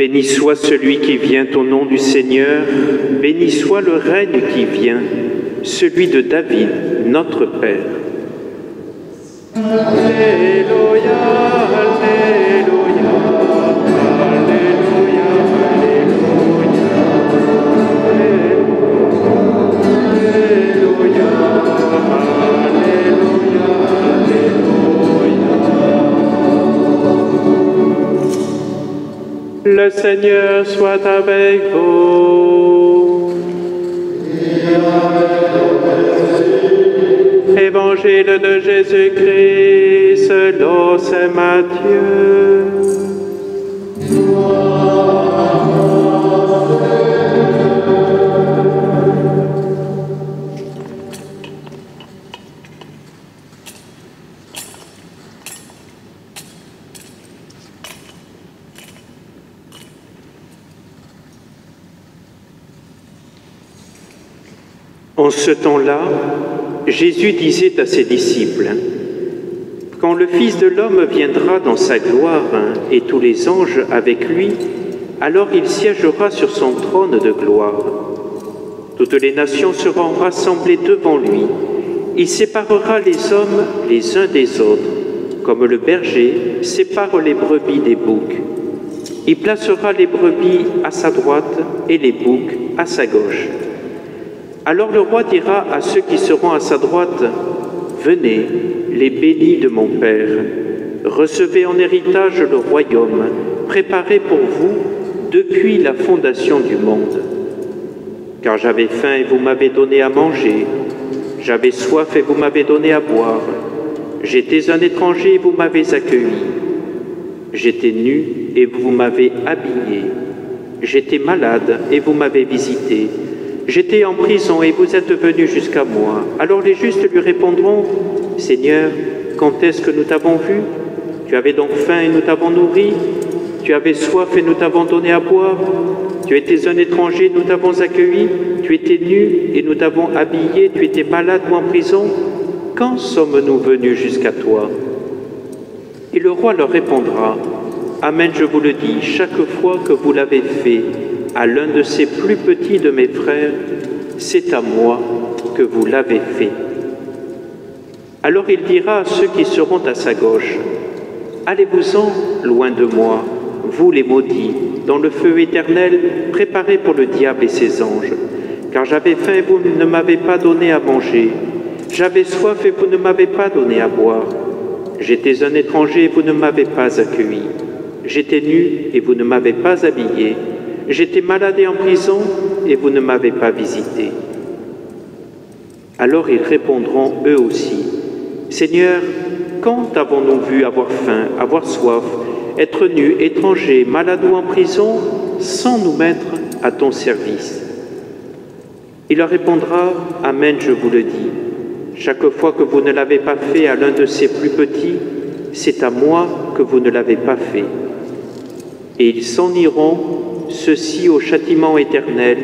Béni soit celui qui vient au nom du Seigneur, béni soit le règne qui vient, celui de David, notre Père. Seigneur soit avec vous. Évangile de Jésus-Christ selon Saint Matthieu. En ce temps-là, Jésus disait à ses disciples, Quand le Fils de l'homme viendra dans sa gloire et tous les anges avec lui, alors il siégera sur son trône de gloire. Toutes les nations seront rassemblées devant lui. Il séparera les hommes les uns des autres, comme le berger sépare les brebis des boucs. Il placera les brebis à sa droite et les boucs à sa gauche. Alors le roi dira à ceux qui seront à sa droite, Venez, les bénis de mon Père, recevez en héritage le royaume préparé pour vous depuis la fondation du monde. Car j'avais faim et vous m'avez donné à manger, j'avais soif et vous m'avez donné à boire, j'étais un étranger et vous m'avez accueilli, j'étais nu et vous m'avez habillé, j'étais malade et vous m'avez visité. J'étais en prison et vous êtes venu jusqu'à moi. Alors les justes lui répondront, Seigneur, quand est-ce que nous t'avons vu? Tu avais donc faim et nous t'avons nourri? Tu avais soif et nous t'avons donné à boire? Tu étais un étranger nous t'avons accueilli? Tu étais nu et nous t'avons habillé? Tu étais malade ou en prison? Quand sommes-nous venus jusqu'à toi? Et le roi leur répondra, Amen, je vous le dis, chaque fois que vous l'avez fait, à l'un de ces plus petits de mes frères, c'est à moi que vous l'avez fait. Alors il dira à ceux qui seront à sa gauche, Allez-vous-en loin de moi, vous les maudits, dans le feu éternel préparé pour le diable et ses anges, car j'avais faim et vous ne m'avez pas donné à manger, j'avais soif et vous ne m'avez pas donné à boire, j'étais un étranger et vous ne m'avez pas accueilli, j'étais nu et vous ne m'avez pas habillé, J'étais malade et en prison et vous ne m'avez pas visité. Alors ils répondront eux aussi, Seigneur, quand avons-nous vu avoir faim, avoir soif, être nu, étranger, malade ou en prison, sans nous mettre à ton service? Il leur répondra, Amen, je vous le dis. Chaque fois que vous ne l'avez pas fait à l'un de ces plus petits, c'est à moi que vous ne l'avez pas fait. Et ils s'en iront ceux-ci au châtiment éternel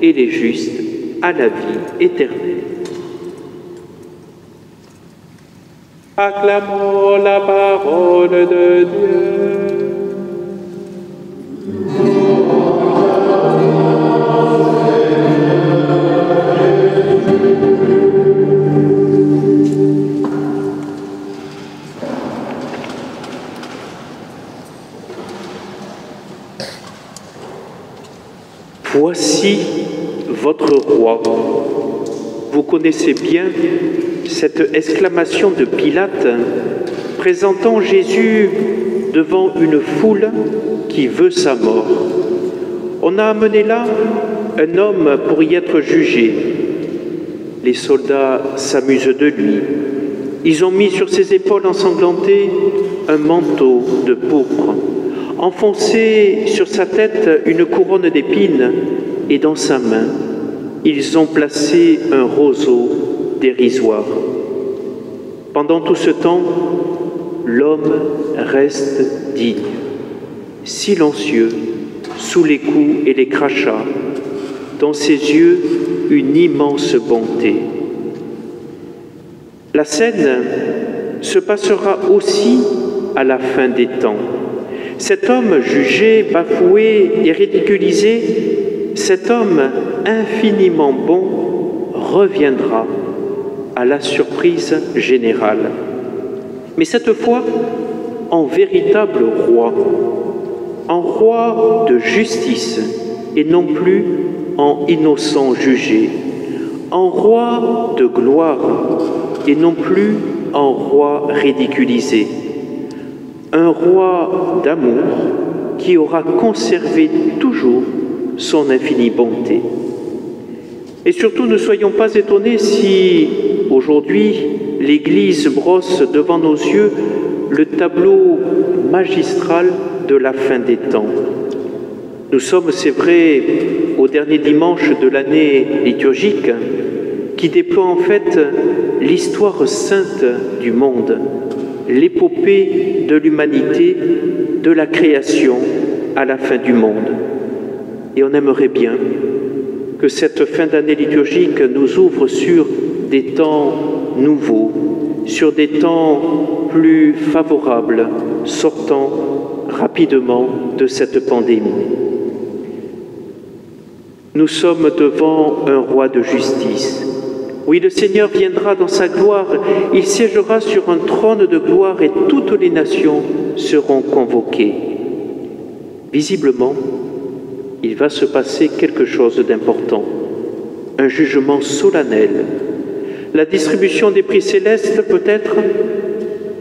et les justes à la vie éternelle. Acclamons la parole de Dieu. Voici votre roi. Vous connaissez bien cette exclamation de Pilate présentant Jésus devant une foule qui veut sa mort. On a amené là un homme pour y être jugé. Les soldats s'amusent de lui. Ils ont mis sur ses épaules ensanglantées un manteau de pourpre enfoncé sur sa tête une couronne d'épines et dans sa main, ils ont placé un roseau dérisoire. Pendant tout ce temps, l'homme reste digne, silencieux, sous les coups et les crachats, dans ses yeux une immense bonté. La scène se passera aussi à la fin des temps Cet homme jugé, bafoué et ridiculisé, cet homme infiniment bon reviendra à la surprise générale. Mais cette fois, en véritable roi, en roi de justice et non plus en innocent jugé, en roi de gloire et non plus en roi ridiculisé, un roi d'amour qui aura conservé toujours son infinie bonté. Et surtout, ne soyons pas étonnés si aujourd'hui l'Église brosse devant nos yeux le tableau magistral de la fin des temps. Nous sommes, c'est vrai, au dernier dimanche de l'année liturgique qui déploie en fait l'histoire sainte du monde, l'épopée de l'humanité, de la création à la fin du monde. Et on aimerait bien que cette fin d'année liturgique nous ouvre sur des temps nouveaux, sur des temps plus favorables, sortant rapidement de cette pandémie. Nous sommes devant un roi de justice. Oui, le Seigneur viendra dans sa gloire, il siégera sur un trône de gloire et toutes les nations seront convoquées. Visiblement, il va se passer quelque chose d'important, un jugement solennel. La distribution des prix célestes peut-être?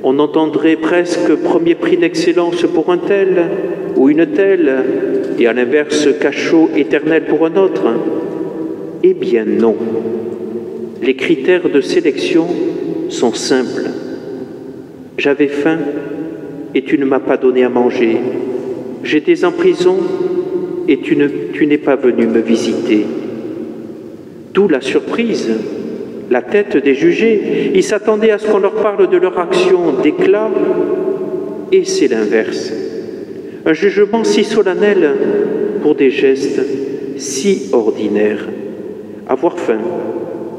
On entendrait presque premier prix d'excellence pour un tel ou une telle, et à l'inverse cachot éternel pour un autre. Eh bien non. Les critères de sélection sont simples. J'avais faim et tu ne m'as pas donné à manger. J'étais en prison et tu, n'es pas venu me visiter. D'où la surprise, la tête des jugés. Ils s'attendaient à ce qu'on leur parle de leur action d'éclat, et c'est l'inverse. Un jugement si solennel pour des gestes si ordinaires. Avoir faim,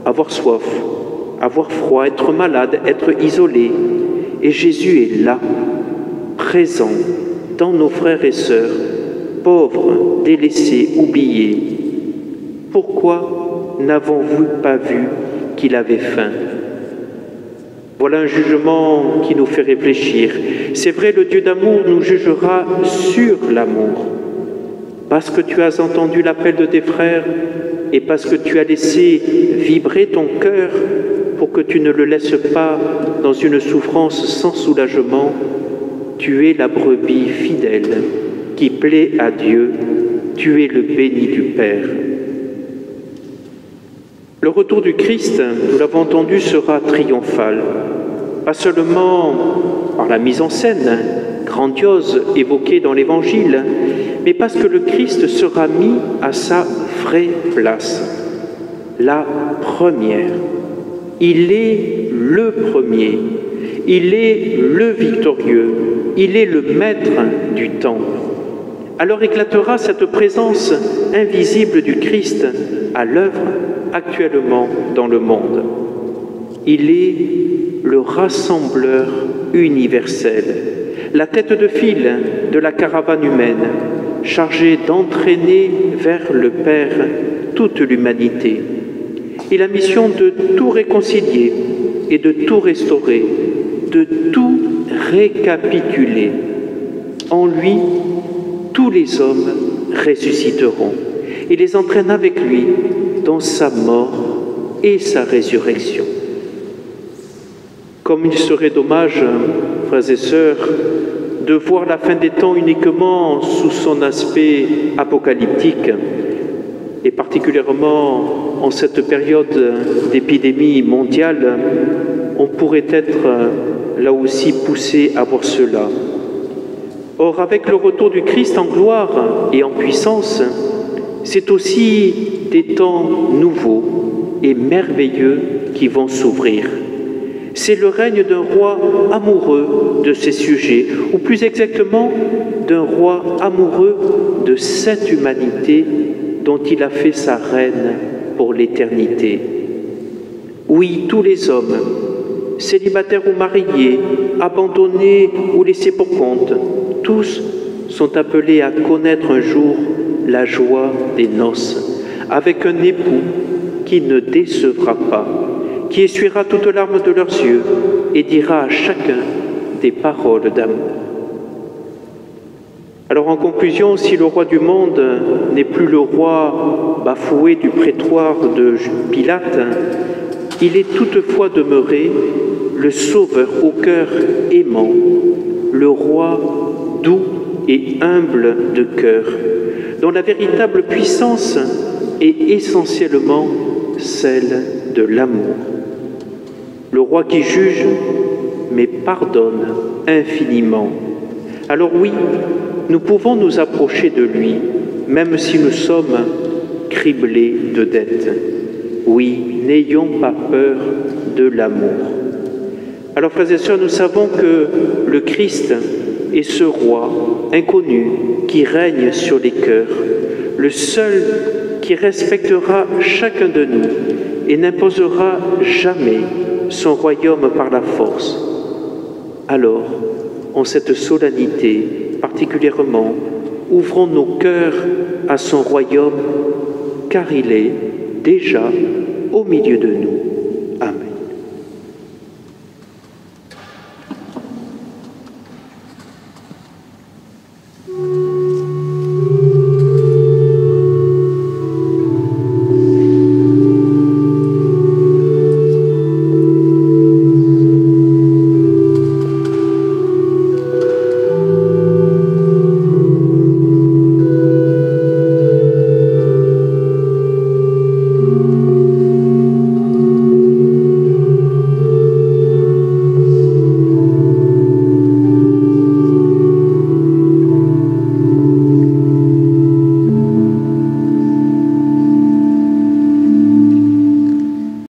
avoir soif, avoir froid, être malade, être isolé. Et Jésus est là, présent dans nos frères et sœurs, pauvres, délaissés, oubliés. Pourquoi n'avons-vous pas vu qu'il avait faim? Voilà un jugement qui nous fait réfléchir. C'est vrai, le Dieu d'amour nous jugera sur l'amour. Parce que tu as entendu l'appel de tes frères et parce que tu as laissé vibrer ton cœur pour que tu ne le laisses pas dans une souffrance sans soulagement, tu es la brebis fidèle qui plaît à Dieu, tu es le béni du Père. Le retour du Christ, nous l'avons entendu, sera triomphal, pas seulement par la mise en scène grandiose évoquée dans l'Évangile, mais parce que le Christ sera mis à sa vraie place, la première. Il est le premier, il est le victorieux, il est le maître du temple alors éclatera cette présence invisible du Christ à l'œuvre actuellement dans le monde. Il est le rassembleur universel, la tête de file de la caravane humaine, chargée d'entraîner vers le Père toute l'humanité. Il a mission de tout réconcilier et de tout restaurer, de tout récapituler. En lui, tous les hommes ressusciteront. Il les entraîne avec lui dans sa mort et sa résurrection. Comme il serait dommage, frères et sœurs, de voir la fin des temps uniquement sous son aspect apocalyptique, et particulièrement en cette période d'épidémie mondiale, on pourrait être là aussi poussé à voir cela. Or, avec le retour du Christ en gloire et en puissance, c'est aussi des temps nouveaux et merveilleux qui vont s'ouvrir. C'est le règne d'un roi amoureux de ses sujets, ou plus exactement d'un roi amoureux de cette humanité dont il a fait sa reine pour l'éternité. Oui, tous les hommes, célibataires ou mariés, abandonnés ou laissés pour compte, tous sont appelés à connaître un jour la joie des noces, avec un époux qui ne décevra pas, qui essuiera toutes larmes de leurs yeux et dira à chacun des paroles d'amour. Alors en conclusion, si le roi du monde n'est plus le roi bafoué du prétoire de Pilate, il est toutefois demeuré le sauveur au cœur aimant, le roi doux et humble de cœur, dont la véritable puissance est essentiellement celle de l'amour. Le roi qui juge, mais pardonne infiniment. Alors oui, nous pouvons nous approcher de lui, même si nous sommes criblés de dettes. Oui, n'ayons pas peur de l'amour. Alors frères et sœurs, nous savons que le Christ est ce roi inconnu qui règne sur les cœurs, le seul qui respectera chacun de nous et n'imposera jamais son royaume par la force. Alors, en cette solennité particulièrement, ouvrons nos cœurs à son royaume, car il est déjà au milieu de nous.